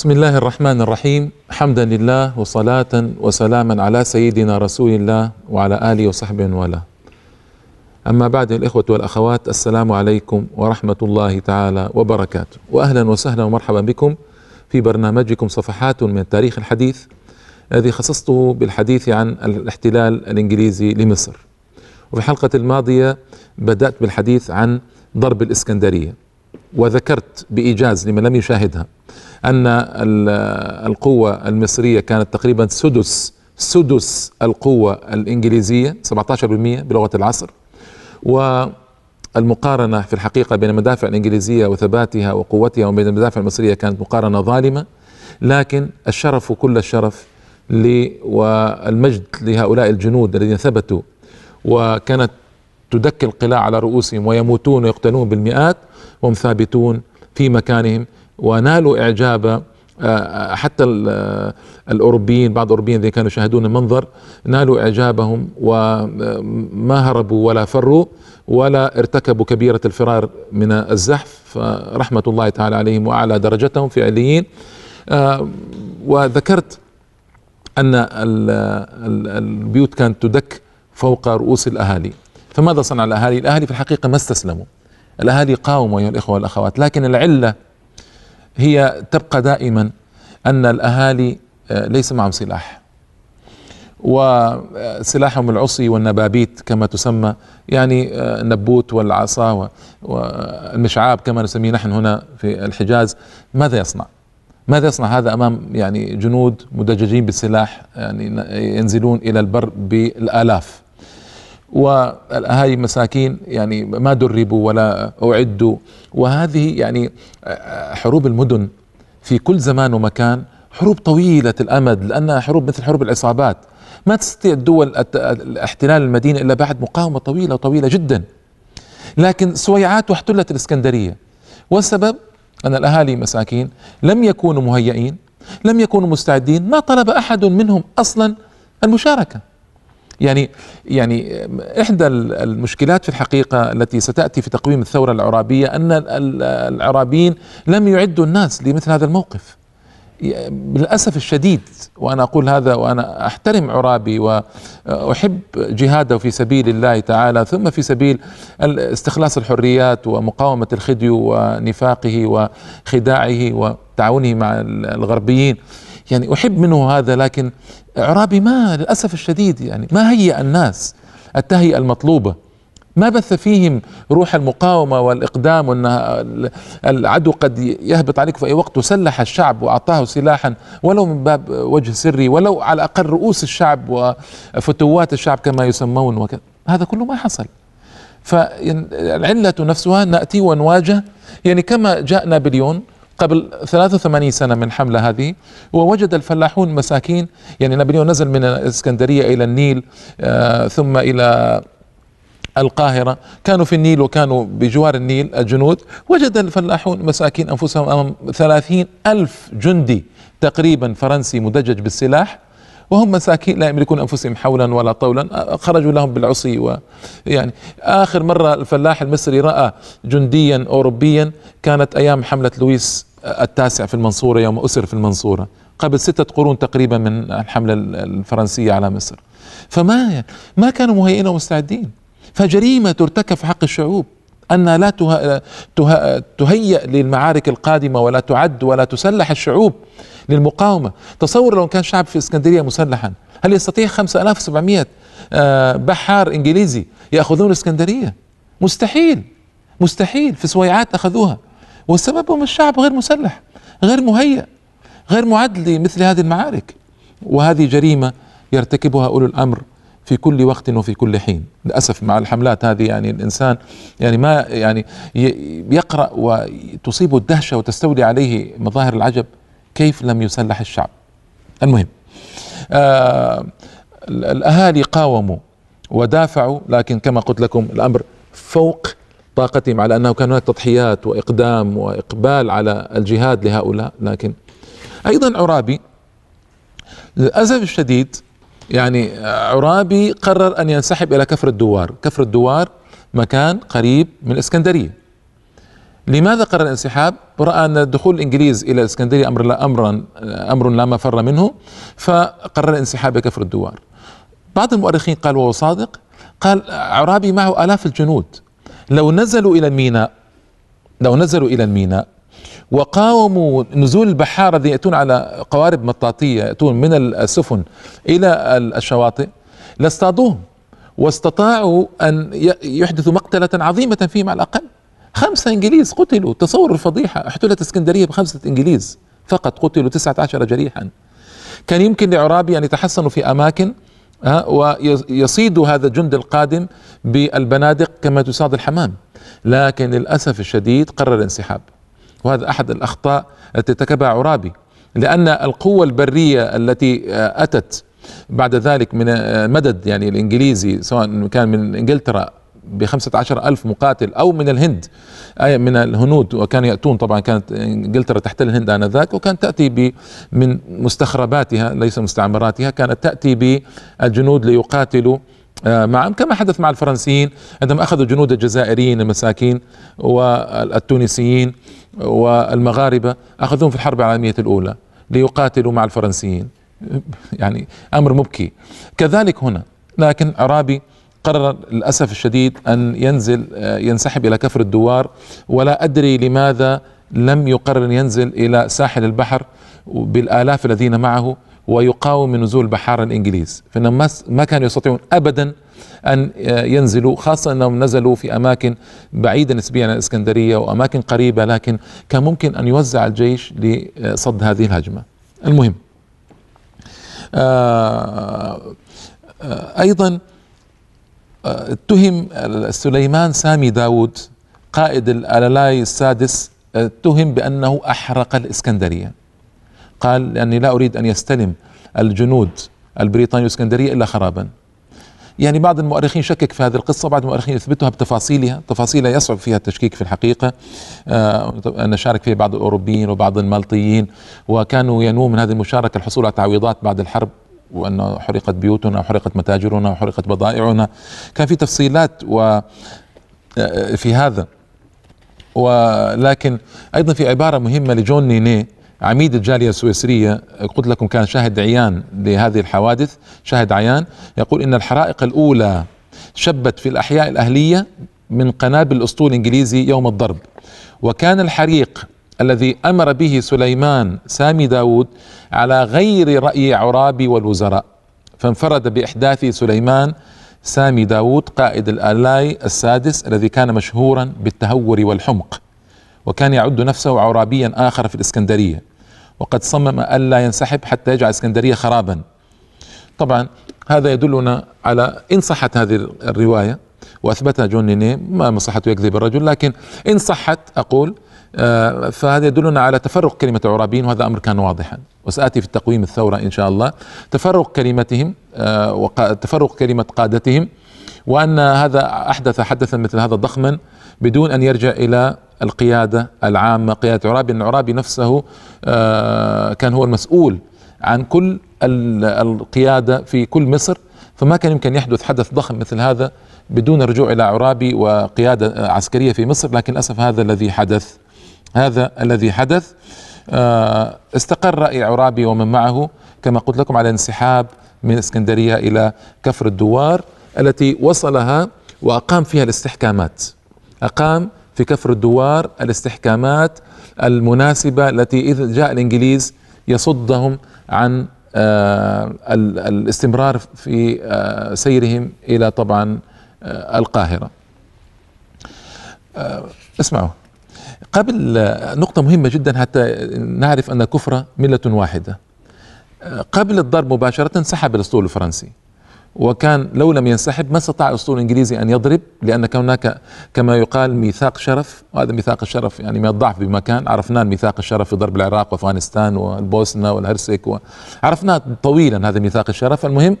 بسم الله الرحمن الرحيم حمدا لله وصلاة وسلاما على سيدنا رسول الله وعلى آله وصحبه والاه أما بعد الإخوة والأخوات السلام عليكم ورحمة الله تعالى وبركاته وأهلا وسهلا ومرحبا بكم في برنامجكم صفحات من التاريخ الحديث الذي خصصته بالحديث عن الاحتلال الإنجليزي لمصر وفي الحلقة الماضية بدأت بالحديث عن ضرب الإسكندرية وذكرت بإيجاز لمن لم يشاهدها أن القوة المصرية كانت تقريبا سدس سدس القوة الإنجليزية 17% بلغة العصر. والمقارنة في الحقيقة بين المدافع الإنجليزية وثباتها وقوتها وبين المدافع المصرية كانت مقارنة ظالمة. لكن الشرف كل الشرف والمجد لهؤلاء الجنود الذين ثبتوا. وكانت تدك القلاع على رؤوسهم ويموتون ويقتلون بالمئات وهم ثابتون في مكانهم. ونالوا إعجاب آه، حتى آه، الأوروبيين بعض الأوروبيين الذين كانوا يشاهدون المنظر نالوا إعجابهم وما هربوا ولا فروا ولا ارتكبوا كبيرة الفرار من الزحف. فرحمة الله تعالى عليهم وأعلى درجتهم في عليين. آه، وذكرت أن البيوت كانت تدك فوق رؤوس الأهالي. فماذا صنع الأهالي؟ الأهالي في الحقيقة ما استسلموا. الأهالي قاوموا أيها الإخوة والأخوات لكن العلة هي تبقى دائما أن الأهالي آه، ليس معهم سلاح. وسلاحهم العصي والنبابيت كما تسمى يعني آه، النبوت والعصا والمشعاب كما نسميه نحن هنا في الحجاز. ماذا يصنع؟ ماذا يصنع هذا أمام يعني جنود مدججين بالسلاح؟ يعني ينزلون إلى البر بالآلاف. والاهالي مساكين يعني ما دربوا ولا أعدوا. وهذه يعني حروب المدن في كل زمان ومكان حروب طويلة الأمد لأنها حروب مثل حروب العصابات. ما تستطيع الدول احتلال المدينة إلا بعد مقاومة طويلة طويله جدا. لكن سويعات واحتلت الإسكندرية. والسبب؟ أن الأهالي مساكين لم يكونوا مهيئين لم يكونوا مستعدين ما طلب أحد منهم أصلا المشاركة. يعني يعني إحدى المشكلات في الحقيقة التي ستأتي في تقويم الثورة العرابية أن العرابيين لم يعدوا الناس لمثل هذا الموقف. للأسف الشديد وأنا أقول هذا وأنا أحترم عرابي وأحب جهاده في سبيل الله تعالى ثم في سبيل استخلاص الحريات ومقاومة الخدي ونفاقه وخداعه وتعاونه مع الغربيين. يعني أحب منه هذا لكن عرابي ما للأسف الشديد يعني ما هيأ الناس التهيئة المطلوبة. ما بث فيهم روح المقاومة والإقدام وإن العدو قد يهبط عليك في أي وقت وسلح الشعب وأعطاه سلاحا ولو من باب وجه سري ولو على الاقل رؤوس الشعب وفتوات الشعب كما يسمون وكذا هذا كله ما حصل. فالعله نفسها نأتي ونواجه. يعني كما جاء نابليون قبل 83 سنة من حملة هذه ووجد الفلاحون مساكين يعني نابليون نزل من الإسكندرية إلى النيل آه ثم إلى القاهرة. كانوا في النيل وكانوا بجوار النيل الجنود. وجد الفلاحون مساكين أنفسهم أمام ثلاثين ألف جندي تقريبا فرنسي مدجج بالسلاح. وهم مساكين لا يملكون أنفسهم حولا ولا طولا. خرجوا لهم بالعصي ويعني آخر مرة الفلاح المصري رأى جنديا اوروبيا كانت أيام حملة لويس التاسع في المنصورة يوم أسر في المنصورة قبل ستة قرون تقريبا من الحملة الفرنسية على مصر. فما ما كانوا مهيئين ومستعدين. فجريمة ترتكب في حق الشعوب أن لا تهيأ للمعارك القادمة ولا تعد ولا تسلح الشعوب للمقاومة. تصور لو كان شعب في إسكندرية مسلحا هل يستطيع 5700 آه، بحار إنجليزي يأخذون الإسكندرية؟ مستحيل. مستحيل. في سويعات أخذوها. والسبب هم الشعب غير مسلح غير مهيأ غير معد لمثل هذه المعارك. وهذه جريمة يرتكبها أولو الأمر في كل وقت وفي كل حين. للأسف مع الحملات هذه يعني الإنسان يعني ما يعني يقرأ وتصيبه الدهشة وتستولي عليه مظاهر العجب كيف لم يسلح الشعب. المهم آه الأهالي قاوموا ودافعوا لكن كما قلت لكم الأمر فوق طاقتهم على أنه كان هناك تضحيات وإقدام وإقبال على الجهاد لهؤلاء لكن أيضا عرابي للأسف الشديد يعني عرابي قرر أن ينسحب إلى كفر الدوار، كفر الدوار مكان قريب من الإسكندرية. لماذا قرر الانسحاب؟ رأى أن دخول الإنجليز إلى الإسكندرية أمر لا امرا أمر لا مفر منه فقرر الانسحاب بكفر الدوار. بعض المؤرخين قال وهو صادق قال عرابي معه آلاف الجنود لو نزلوا إلى الميناء لو نزلوا إلى الميناء وقاوموا نزول البحارة الذين يأتون على قوارب مطاطية يأتون من السفن إلى الشواطئ لاصطادوهم واستطاعوا أن يحدثوا مقتلة عظيمة فيهم على الأقل. خمسة إنجليز قتلوا. تصور الفضيحة احتلت اسكندرية بخمسة إنجليز فقط قتلوا تسعة عشر جريحا. كان يمكن لعرابي أن يتحصنوا في أماكن ويصيد هذا الجند القادم بالبنادق كما تصاد الحمام. لكن للأسف الشديد قرر الانسحاب. وهذا أحد الأخطاء التي ارتكبها عرابي. لأن القوة البرية التي أتت بعد ذلك من مدد يعني الإنجليزي سواء كان من إنجلترا بخمسة عشر ألف مقاتل أو من الهند أي من الهنود. وكانوا يأتون طبعا كانت إنجلترا تحتل الهند آنذاك وكانت تأتي من مستخرباتها ليس مستعمراتها كانت تأتي بالجنود ليقاتلوا آه، معهم. كما حدث مع الفرنسيين عندما أخذوا جنود الجزائريين المساكين والتونسيين والمغاربة أخذوهم في الحرب العالمية الأولى ليقاتلوا مع الفرنسيين. يعني أمر مبكي. كذلك هنا لكن عرابي قرر للأسف الشديد أن ينزل آه، ينسحب إلى كفر الدوار ولا أدري لماذا لم يقرر أن ينزل إلى ساحل البحر بالآلاف الذين معه ويقاوم من نزول بحار الإنجليز. فإنهم ما كانوا يستطيعون أبدا أن آه، ينزلوا خاصة أنهم نزلوا في أماكن بعيدة نسبيا عن الإسكندرية وأماكن قريبة لكن كان ممكن أن يوزع الجيش لصد هذه الهجمة. المهم آه، أيضا اتهم سليمان سامي داود قائد الألالاي السادس اتهم بأنه أحرق الإسكندرية. قال لأني لا أريد أن يستلم الجنود البريطاني الإسكندرية إلا خرابا. يعني بعض المؤرخين شكك في هذه القصة بعض المؤرخين يثبتها بتفاصيلها. تفاصيلها يصعب فيها التشكيك في الحقيقة. آه أنا شارك فيها بعض الأوروبيين وبعض المالطيين وكانوا ينووا من هذه المشاركة الحصول على تعويضات بعد الحرب. وأنه حرقت بيوتنا وحرقت متاجرنا وحرقت بضائعنا. كان في تفصيلات و آه، في هذا. ولكن أيضا في عبارة مهمة لجون نيني عميد الجالية السويسرية قلت لكم كان شاهد عيان لهذه الحوادث شاهد عيان يقول إن الحرائق الأولى شبت في الأحياء الأهلية من قنابل الأسطول الإنجليزي يوم الضرب. وكان الحريق الذي أمر به سليمان سامي داود على غير رأي عرابي والوزراء فانفرد بإحداث سليمان سامي داود قائد الآلاي السادس الذي كان مشهورا بالتهور والحمق وكان يعد نفسه عرابيا آخر في الإسكندرية وقد صمم الا ينسحب حتى يجعل إسكندرية خرابا. طبعا هذا يدلنا على إن صحت هذه الرواية وأثبتها جون نيني ما مصلحته يكذب الرجل لكن إن صحت أقول آه، فهذا يدلنا على تفرق كلمة عرابيين وهذا أمر كان واضحا. وسآتي في التقويم الثورة إن شاء الله. تفرق كلمتهم آه، وتفرق كلمة قادتهم وأن هذا أحدث حدثا مثل هذا ضخما بدون أن يرجع إلى القيادة العامة. قيادة عرابي أن عرابي نفسه آه، كان هو المسؤول عن كل القيادة في كل مصر. فما كان يمكن يحدث حدث ضخم مثل هذا بدون الرجوع إلى عرابي وقيادة عسكرية في مصر. لكن للأسف هذا الذي حدث هذا الذي حدث. آه، استقر رأي عرابي ومن معه كما قلت لكم على انسحاب من اسكندرية إلى كفر الدوار التي وصلها وأقام فيها الاستحكامات. أقام في كفر الدوار الاستحكامات المناسبة التي إذا جاء الإنجليز يصدهم عن آه الاستمرار في آه سيرهم إلى طبعا القاهرة. اسمعوا. قبل نقطة مهمة جدا حتى نعرف أن الكفر ملة واحدة. قبل الضرب مباشرة انسحب الأسطول الفرنسي وكان لو لم ينسحب ما استطاع الأسطول الإنجليزي أن يضرب لأن كان هناك كما يقال ميثاق شرف وهذا ميثاق الشرف يعني من الضعف بمكان. عرفناه ميثاق الشرف في ضرب العراق وأفغانستان والبوسنة والهرسك عرفناه طويلا هذا ميثاق الشرف. المهم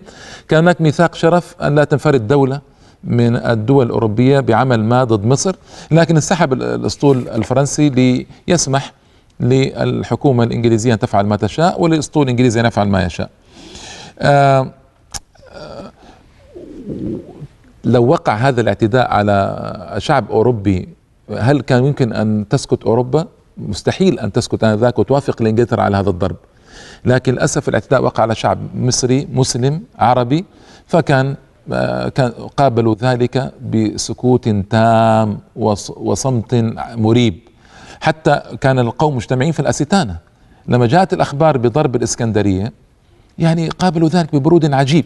كان هناك ميثاق شرف أن لا تنفرد دولة من الدول الأوروبية بعمل ما ضد مصر لكن انسحب الأسطول الفرنسي ليسمح للحكومة الإنجليزية أن تفعل ما تشاء وللأسطول الإنجليزي أن يفعل ما يشاء آه، لو وقع هذا الاعتداء على شعب أوروبي هل كان يمكن أن تسكت أوروبا؟ مستحيل أن تسكت آنذاك وتوافق لإنجلترا على هذا الضرب لكن للأسف الاعتداء وقع على شعب مصري مسلم عربي فكان كان قابلوا ذلك بسكوت تام وصمت مريب. حتى كان القوم مجتمعين في الاستانه لما جاءت الأخبار بضرب الإسكندرية يعني قابلوا ذلك ببرود عجيب.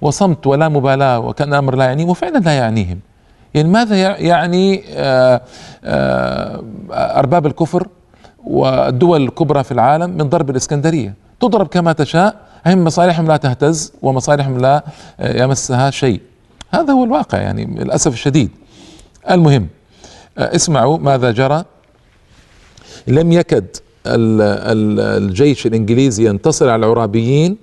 وصمت ولا مبالاة وكأن الأمر لا يعنيهم وفعلا لا يعنيهم. يعني ماذا يعني آه، آه، أرباب الكفر والدول الكبرى في العالم من ضرب الإسكندرية. تضرب كما تشاء هم مصالحهم لا تهتز ومصالحهم لا يمسها شيء. هذا هو الواقع يعني للأسف الشديد. المهم آه، اسمعوا ماذا جرى. لم يكد الجيش الإنجليزي ينتصر على العرابيين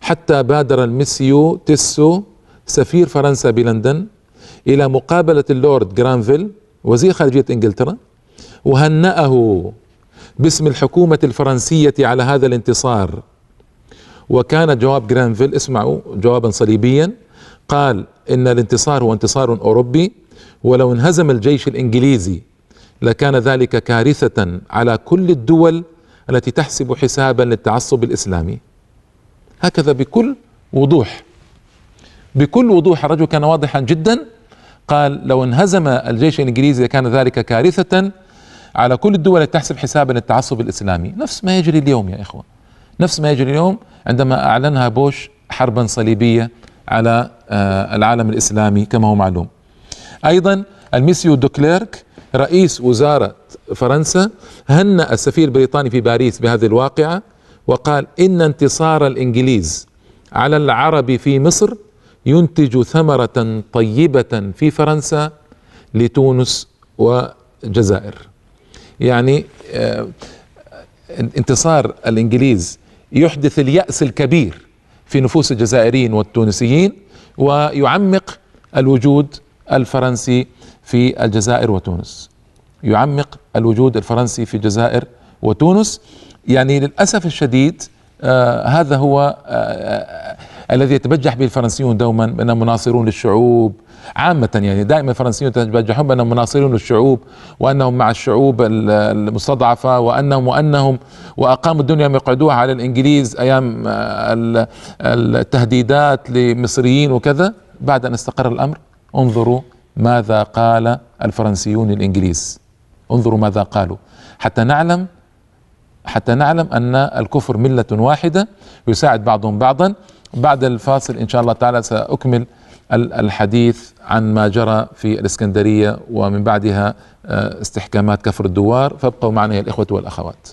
حتى بادر الميسيو تيسو سفير فرنسا بلندن إلى مقابلة اللورد جرانفيل وزير خارجية إنجلترا وهنأه باسم الحكومة الفرنسية على هذا الانتصار. وكان جواب جرانفيل اسمعوا جوابا صليبيا قال إن الانتصار هو انتصار أوروبي ولو انهزم الجيش الإنجليزي لكان ذلك كارثة على كل الدول التي تحسب حسابا للتعصب الإسلامي. هكذا بكل وضوح. بكل وضوح الرجل كان واضحا جدا قال لو انهزم الجيش الإنجليزي لكان ذلك كارثة على كل الدول التي تحسب حسابا للتعصب الإسلامي. نفس ما يجري اليوم يا إخوة. نفس ما يجري اليوم عندما أعلنها بوش حربا صليبية على آه، العالم الإسلامي كما هو معلوم. أيضا الميسيو دوكليرك رئيس وزارة فرنسا هنأ السفير البريطاني في باريس بهذه الواقعة وقال إن انتصار الإنجليز على العرب في مصر ينتج ثمرة طيبة في فرنسا لتونس والجزائر يعني آه، انتصار الإنجليز يحدث اليأس الكبير في نفوس الجزائريين والتونسيين ويعمق الوجود الفرنسي في الجزائر وتونس. يعمق الوجود الفرنسي في الجزائر وتونس. يعني للأسف الشديد آه هذا هو آه آه الذي يتبجح به الفرنسيون دوما بأنهم مناصرون للشعوب عامة يعني دائما الفرنسيون يتبجحون بأنهم مناصرون للشعوب وأنهم مع الشعوب المستضعفة وأنهم وأنهم وأقاموا الدنيا يقعدوها على الإنجليز أيام التهديدات لمصريين وكذا. بعد أن استقر الأمر انظروا ماذا قال الفرنسيون الإنجليز انظروا ماذا قالوا. حتى نعلم حتى نعلم أن الكفر ملة واحدة يساعد بعضهم بعضا. بعد الفاصل إن شاء الله تعالى سأكمل الحديث عن ما جرى في الإسكندرية ومن بعدها آه، استحكامات كفر الدوار. فابقوا معنا يا الإخوة والأخوات.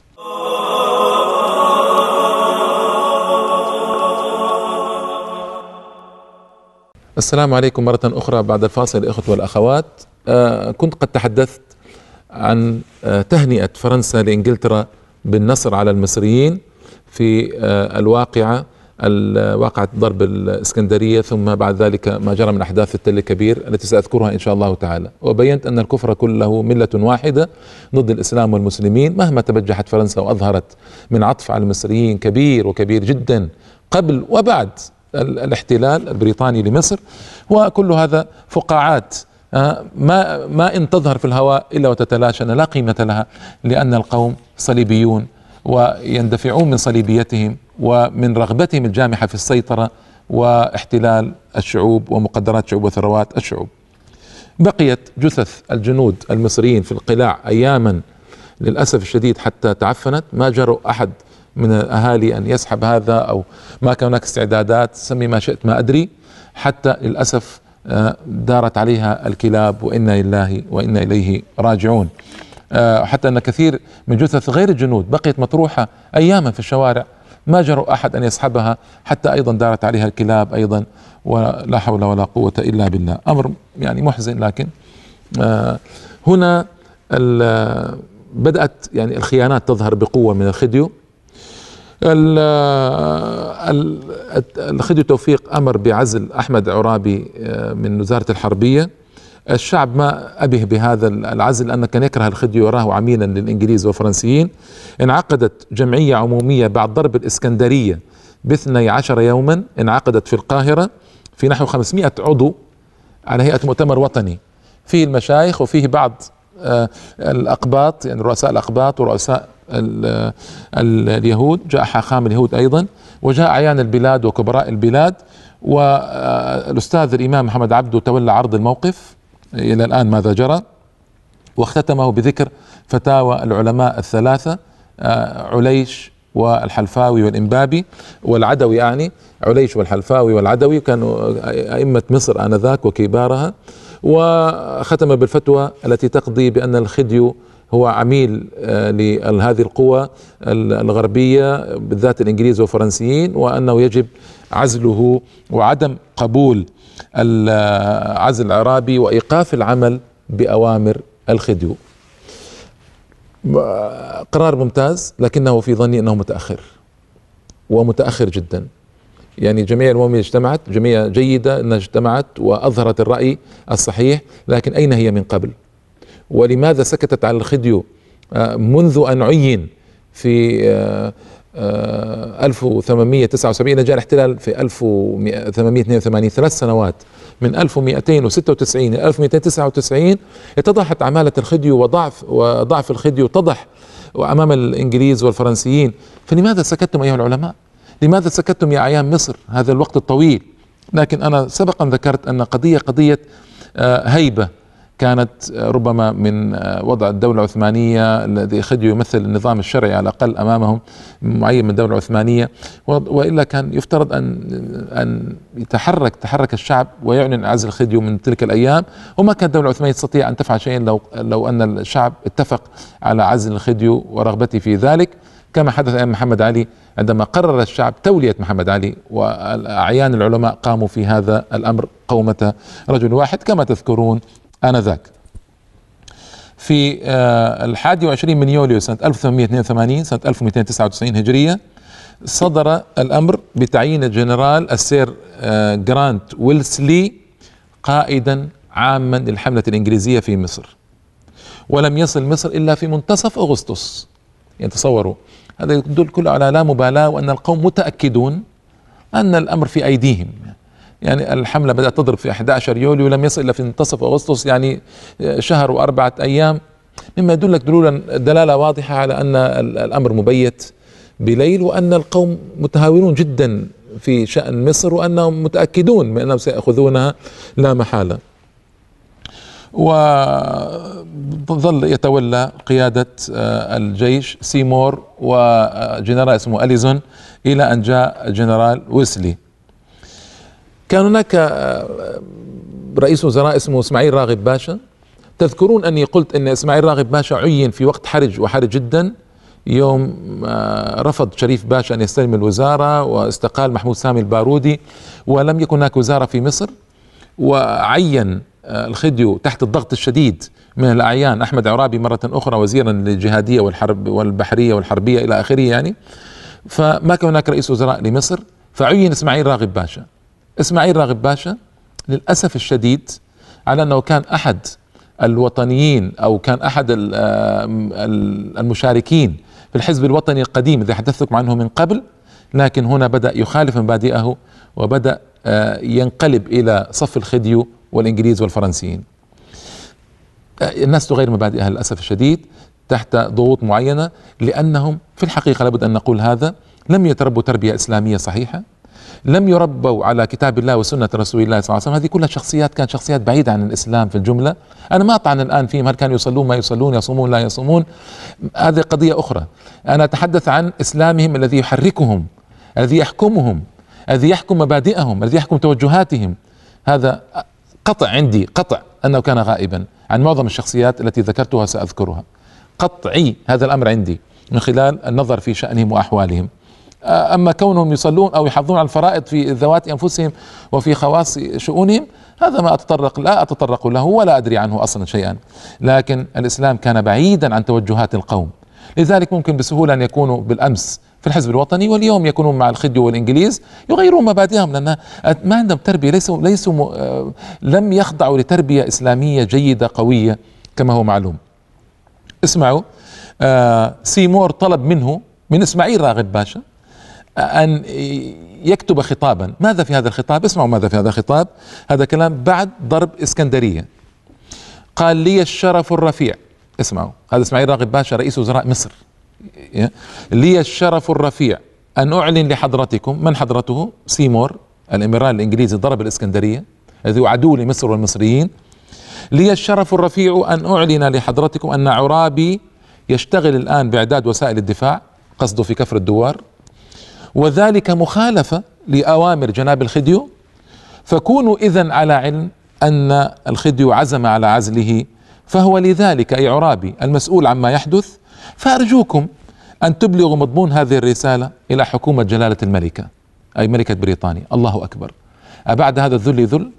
السلام عليكم مرة أخرى بعد الفاصل الإخوة والأخوات. آه، كنت قد تحدثت عن آه، تهنئة فرنسا لإنجلترا بالنصر على المصريين في الواقعة واقعة ضرب الإسكندرية ثم بعد ذلك ما جرى من أحداث التل الكبير التي سأذكرها إن شاء الله تعالى. وبينت أن الكفر كله ملة واحدة ضد الإسلام والمسلمين مهما تبجحت فرنسا وأظهرت من عطف على المصريين كبير وكبير جدا قبل وبعد الاحتلال البريطاني لمصر. وكل هذا فقاعات آه، ما ما إن تظهر في الهواء إلا وتتلاشى لا قيمة لها لأن القوم صليبيون ويندفعون من صليبيتهم ومن رغبتهم الجامحة في السيطرة واحتلال الشعوب ومقدرات الشعوب وثروات الشعوب. بقيت جثث الجنود المصريين في القلاع اياما للأسف الشديد حتى تعفنت ما جرؤ أحد من الأهالي أن يسحب هذا أو ما كان هناك استعدادات سمي ما شئت ما أدري حتى للأسف آه، دارت عليها الكلاب وإنا لله وإنا إليه راجعون. آه، حتى أن كثير من جثث غير الجنود بقيت مطروحة اياما في الشوارع ما جرؤ أحد أن يسحبها حتى أيضا دارت عليها الكلاب أيضا ولا حول ولا قوة إلا بالله. أمر يعني محزن لكن آه، هنا بدأت يعني الخيانات تظهر بقوة من الخديو. الخديو توفيق أمر بعزل أحمد عرابي آه، من وزارة الحربية. الشعب ما أبه بهذا العزل لأنه كان يكره الخديو وراه عميلا للإنجليز والفرنسيين. انعقدت جمعية عمومية بعد ضرب الإسكندرية باثني عشر يوما انعقدت في القاهرة في نحو 500 عضو على هيئة مؤتمر وطني. فيه المشايخ وفيه بعض آه، الأقباط يعني رؤساء الأقباط ورؤساء اليهود. جاء حاخام اليهود أيضا وجاء أعيان البلاد وكبراء البلاد والأستاذ الإمام محمد عبده تولى عرض الموقف. إلى الآن ماذا جرى؟ واختتمه بذكر فتاوى العلماء الثلاثة آه، عليش والحلفاوي والإنبابي والعدوي. يعني عليش والحلفاوي والعدوي كانوا أئمة مصر آنذاك وكبارها. وختم بالفتوى التي تقضي بأن الخديو هو عميل آه، لهذه القوى الغربية بالذات الإنجليز والفرنسيين وأنه يجب عزله وعدم قبول العزل العرابي وإيقاف العمل بأوامر الخديو. قرار ممتاز لكنه في ظني أنه متأخر ومتأخر جدا. يعني جميع الامم اجتمعت جميع جيدة إنها اجتمعت وأظهرت الرأي الصحيح لكن أين هي من قبل؟ ولماذا سكتت على الخديو آه، منذ أن عين في 1879 آه، آه، جاء الاحتلال في 1882 ثلاث سنوات. من 1296 إلى 1299 اتضحت عمالة الخديو وضعف وضعف الخديو اتضح أمام الإنجليز والفرنسيين. فلماذا سكتتم أيها العلماء؟ لماذا سكتتم يا أعيان مصر؟ هذا الوقت الطويل. لكن أنا سبقا ذكرت أن قضية قضية آه، هيبة. كانت ربما من وضع الدولة العثمانية الذي خد يمثل النظام الشرعي على الأقل أمامهم معين من الدولة العثمانية. وإلا كان يفترض أن أن يتحرك تحرك الشعب ويعلن عزل الخديو من تلك الأيام. وما كانت الدولة العثمانية تستطيع أن تفعل شيئا لو لو أن الشعب اتفق على عزل الخديو ورغبته في ذلك. كما حدث أيام محمد علي عندما قرر الشعب تولية محمد علي وأعيان العلماء قاموا في هذا الأمر قومة رجل واحد. كما تذكرون آنذاك. في آه، الحادي وعشرين من يوليو سنة 1882 سنة 1299 هجرية صدر الأمر بتعيين الجنرال السير آه، جرانت ويلسلي قائدا عاما للحملة الإنجليزية في مصر. ولم يصل مصر إلا في منتصف أغسطس. يعني تصوروا هذا يدل كله على لا مبالاة وأن القوم متأكدون أن الأمر في أيديهم. يعني الحملة بدأت تضرب في 11 يوليو لم يصل إلا في منتصف أغسطس يعني شهر وأربعة أيام. مما يدلك دلولا دلالة واضحة على أن الأمر مبيت بليل وأن القوم متهاونون جدا في شأن مصر وأنهم متأكدون من أنهم سيأخذونها لا محالة. وظل يتولى قيادة آه، الجيش سيمور وجنرال اسمه أليزون إلى أن جاء جنرال ويسلي. كان هناك آه، رئيس وزراء اسمه إسماعيل راغب باشا. تذكرون أني قلت أن إسماعيل راغب باشا عين في وقت حرج وحرج جدا. يوم آه، رفض شريف باشا أن يستلم الوزارة واستقال محمود سامي البارودي ولم يكن هناك وزارة في مصر. وعين آه، الخديو تحت الضغط الشديد من الأعيان أحمد عرابي مرة أخرى وزيرا للجهادية والحرب والبحرية والحربية إلى آخره يعني. فما كان هناك رئيس وزراء لمصر فعين إسماعيل راغب باشا. إسماعيل راغب باشا للأسف الشديد على أنه كان أحد الوطنيين أو كان أحد المشاركين في الحزب الوطني القديم الذي حدثتكم عنه من قبل لكن هنا بدأ يخالف مبادئه وبدأ آه، ينقلب إلى صف الخديو والإنجليز والفرنسيين. آه، الناس تغير مبادئها للأسف الشديد تحت ضغوط معينة لأنهم في الحقيقة لابد أن نقول هذا لم يتربوا تربية إسلامية صحيحة لم يربوا على كتاب الله وسنة رسول الله صلى الله عليه وسلم. هذه كلها شخصيات كانت شخصيات بعيدة عن الإسلام في الجملة. أنا ما أطعن الآن فيهم هل كانوا يصلون ما يصلون يصومون لا يصومون. هذه قضية أخرى. أنا أتحدث عن إسلامهم الذي يحركهم الذي يحكمهم الذي يحكم مبادئهم الذي يحكم توجهاتهم. هذا قطع عندي قطع أنه كان غائبا عن معظم الشخصيات التي ذكرتها سأذكرها قطعي هذا الأمر عندي من خلال النظر في شأنهم وأحوالهم. آه، أما كونهم يصلون أو يحافظون على الفرائض في ذوات أنفسهم وفي خواص شؤونهم هذا ما أتطرق لا أتطرق له ولا أدري عنه أصلا شيئا لكن الإسلام كان بعيدا عن توجهات القوم لذلك ممكن بسهولة أن يكونوا بالأمس في الحزب الوطني واليوم يكونون مع الخديو والإنجليز يغيرون مبادئهم لأن ما عندهم تربية ليسوا ليسوا آه، لم يخضعوا لتربية إسلامية جيدة قوية كما هو معلوم. اسمعوا آه، سيمور طلب منه من إسماعيل راغب باشا أن يكتب خطابا. ماذا في هذا الخطاب؟ اسمعوا ماذا في هذا الخطاب. هذا كلام بعد ضرب إسكندرية. قال لي الشرف الرفيع. اسمعوا هذا إسماعيل راغب باشا رئيس وزراء مصر. لي الشرف الرفيع أن أعلن لحضرتكم من حضرته؟ سيمور الإميرال الإنجليزي ضرب الإسكندرية الذي عدو لمصر والمصريين. لي الشرف الرفيع أن أعلن لحضرتكم أن عرابي يشتغل الآن بإعداد وسائل الدفاع قصده في كفر الدوار. وذلك مخالفة لأوامر جناب الخديو. فكونوا إذا على علم أن الخديو عزم على عزله فهو لذلك أي عرابي المسؤول عما يحدث. فأرجوكم أن تبلغوا مضمون هذه الرسالة إلى حكومة جلالة الملكة أي ملكة بريطانيا. الله أكبر. أبعد هذا الذل ذل؟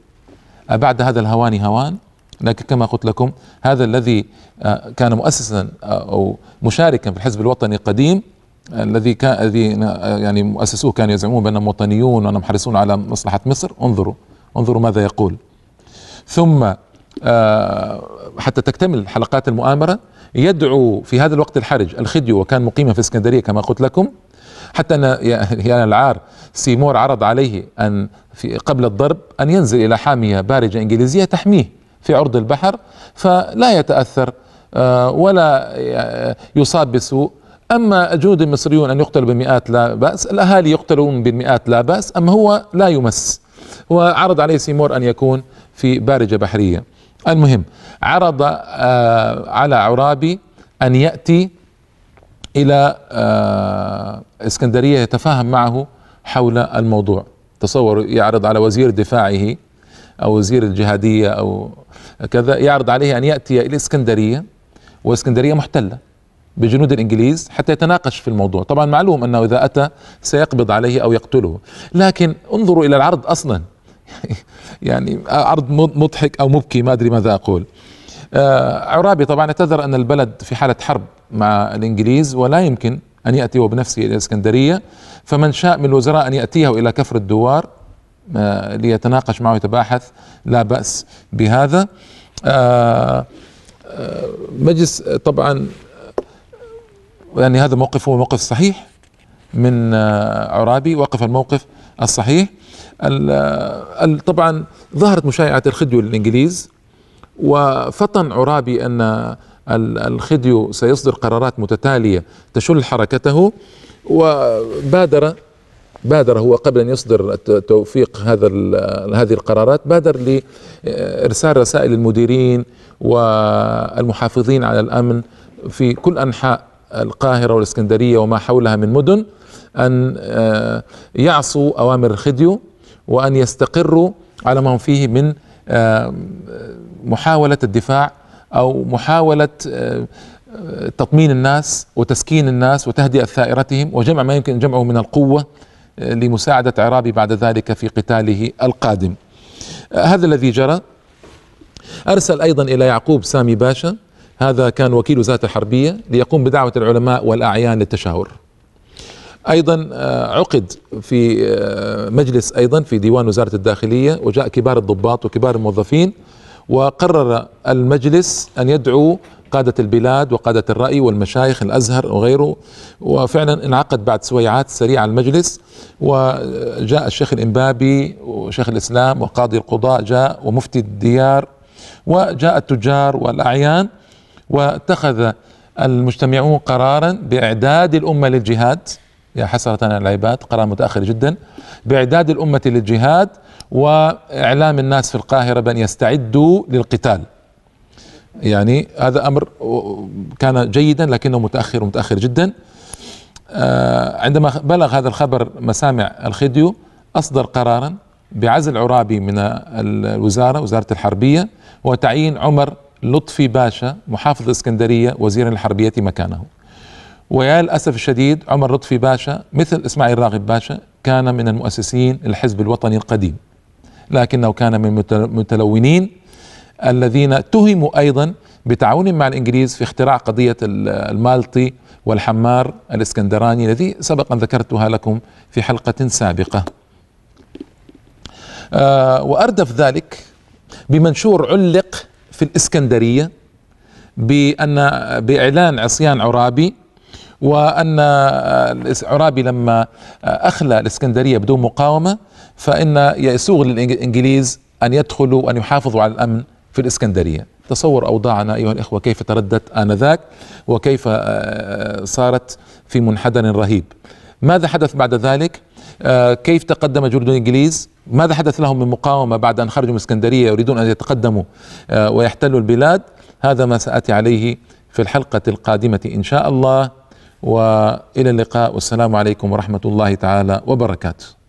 أبعد هذا الهوان هوان؟ لكن كما قلت لكم هذا الذي آه، كان مؤسسا آه، أو مشاركا في الحزب الوطني القديم الذي كان الذي آه، يعني مؤسسوه كانوا يزعمون بأنهم وطنيون وأنهم حريصون على مصلحة مصر. انظروا. انظروا ماذا يقول. ثم حتى تكتمل حلقات المؤامرة يدعو في هذا الوقت الحرج الخديو وكان مقيما في اسكندرية كما قلت لكم حتى أن يا العار سيمور عرض عليه أن في قبل الضرب أن ينزل إلى حامية بارجة إنجليزية تحميه في عرض البحر فلا يتأثر آه، ولا يصاب بسوء أما جنود المصريون أن يقتلوا بالمئات لا بأس الأهالي يقتلون بالمئات لا بأس أما هو لا يمس. وعرض عليه سيمور أن يكون في بارجة بحرية. المهم عرض آه، على عرابي أن يأتي إلى آه، إسكندرية يتفاهم معه حول الموضوع. تصور يعرض على وزير دفاعه أو وزير الجهادية أو كذا يعرض عليه أن يأتي إلى إسكندرية وإسكندرية محتلة. بجنود الإنجليز حتى يتناقش في الموضوع. طبعا معلوم أنه إذا أتى سيقبض عليه أو يقتله. لكن انظروا إلى العرض أصلا. يعني عرض مضحك أو مبكي ما أدري ماذا أقول. آه عرابي طبعا اعتذر أن البلد في حالة حرب مع الإنجليز ولا يمكن أن يأتي بنفسه إلى الاسكندريه فمن شاء من الوزراء أن يأتيه إلى كفر الدوار آه ليتناقش معه ويتباحث. لا بأس بهذا. آه مجلس طبعا يعني هذا موقف هو موقف صحيح من آه، عرابي وقف الموقف الصحيح. طبعا ظهرت مشايعة الخديو للإنجليز وفطن عرابي أن الخديو سيصدر قرارات متتالية تشل حركته وبادر بادر هو قبل أن يصدر توفيق هذا هذه القرارات بادر لإرسال رسائل المديرين والمحافظين على الأمن في كل أنحاء القاهرة والإسكندرية وما حولها من مدن أن آه، يعصوا أوامر الخديو وأن يستقروا على ما هم فيه من آه، محاولة الدفاع أو محاولة آه، تطمين الناس وتسكين الناس وتهدئة ثائرتهم وجمع ما يمكن جمعه من القوة آه، لمساعدة عرابي بعد ذلك في قتاله القادم. هذا الذي جرى أرسل أيضا إلى يعقوب سامي باشا هذا كان وكيل وزارة الحربية ليقوم بدعوة العلماء والأعيان للتشاور. أيضا آه، عقد في آه، مجلس أيضا في ديوان وزارة الداخلية وجاء كبار الضباط وكبار الموظفين وقرر المجلس أن يدعو قادة البلاد وقادة الرأي والمشايخ الأزهر وغيره وفعلا انعقد بعد سويعات سريعة المجلس وجاء الشيخ الإنبابي وشيخ الإسلام وقاضي القضاء جاء ومفتي الديار وجاء التجار والأعيان واتخذ المجتمعون قرارا بإعداد الأمة للجهاد. يا حسرة على العباد قرار متأخر جدا. بإعداد الأمة للجهاد وإعلام الناس في القاهرة بأن يستعدوا للقتال. يعني هذا أمر كان جيدا لكنه متأخر متأخر جدا. آه، عندما بلغ هذا الخبر مسامع الخديو أصدر قرارا بعزل عرابي من الوزارة وزارة الحربية وتعيين عمر لطفي باشا محافظ الإسكندرية وزيرا الحربية مكانه ويا للاسف الشديد عمر لطفي باشا مثل إسماعيل راغب باشا كان من المؤسسين الحزب الوطني القديم لكنه كان من المتلونين الذين تهموا أيضا بتعاون مع الإنجليز في اختراع قضية المالطي والحمار الإسكندراني الذي سبق ان ذكرتها لكم في حلقة سابقة. آه وأردف ذلك بمنشور علق في الإسكندرية بأن بإعلان عصيان عرابي وأن عرابي لما أخلى الإسكندرية بدون مقاومة فإن يسوغ للإنجليز أن يدخلوا وأن يحافظوا على الأمن في الإسكندرية. تصور أوضاعنا أيها الإخوة كيف تردت آنذاك وكيف آه، صارت في منحدر رهيب. ماذا حدث بعد ذلك؟ آه، كيف تقدم جنود الإنجليز ماذا حدث لهم من مقاومة بعد أن خرجوا من إسكندرية يريدون أن يتقدموا؟ آه، ويحتلوا البلاد. هذا ما سأتي عليه في الحلقة القادمة إن شاء الله. وإلى اللقاء. والسلام عليكم ورحمة الله تعالى وبركاته.